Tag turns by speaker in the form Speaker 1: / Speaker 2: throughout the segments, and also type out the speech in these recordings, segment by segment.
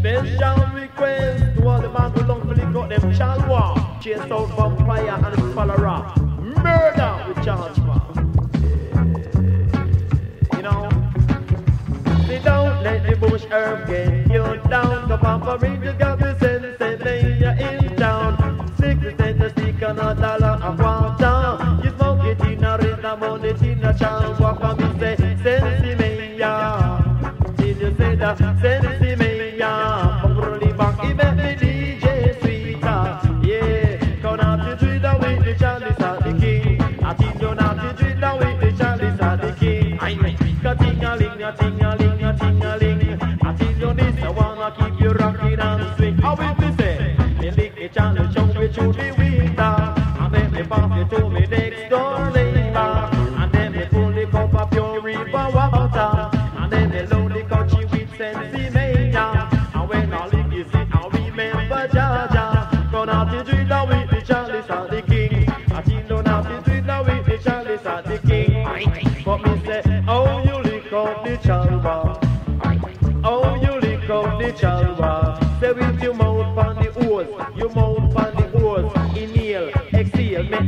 Speaker 1: Special request to all the man who lick out them chalawah. Chase out vampire and follower. Murder with charge for. You know. See, don't let the bush herb get you down. The papa you got I wanna keep you rocking and swing. How will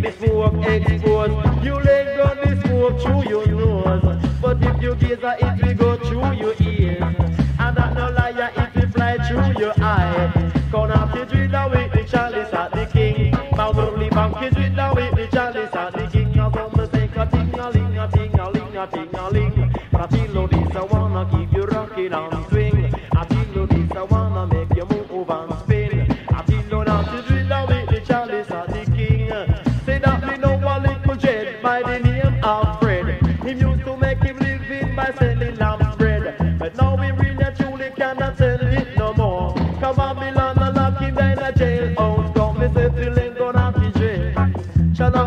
Speaker 1: make the smoke expose. You let go the smoke through your nose. But if you gaze at it, will go through your ears. And that no liar, it will fly through your eye. Gonna have to drill with the chalice at the king. Boundary bank is drill with the chalice at the king. Now some say a ting-a-ling, a ting-a-ling, a ting-a-ling. Patillo this I wanna keep you rocking and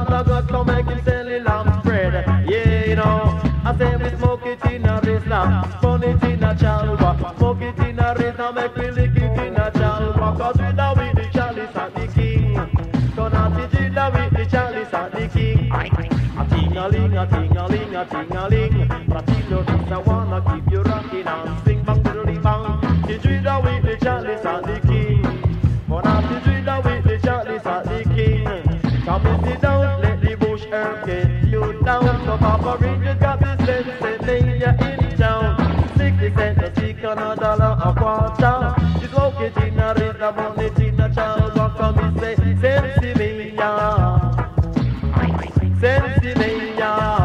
Speaker 1: Shalom God come make him sell the lamb bread. Yeah, you know. I say we smoke it in a rista, burn it in a chalawah. Smoke it in a rista, make me lick it in a chalawah. Cause we love with the chalice at the king. Gonna teach it with the chalice at the king. A ting-a-ling, a ting-a-ling, a ting-a-ling. Platillo this I wanna sensi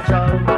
Speaker 1: capital.